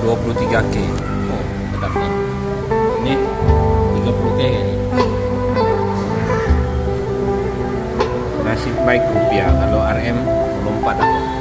23K. Oh, nih. Ini 30 k kayaknya. Nasib baik rupiah kalau RM melompat aku.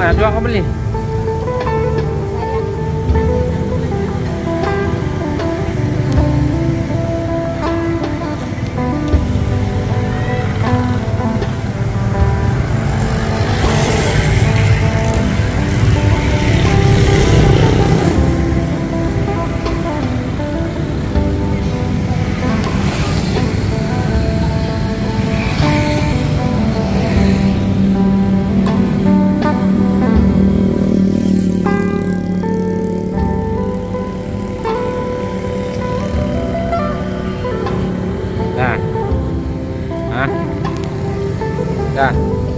Mana tuh aku beli? Dah.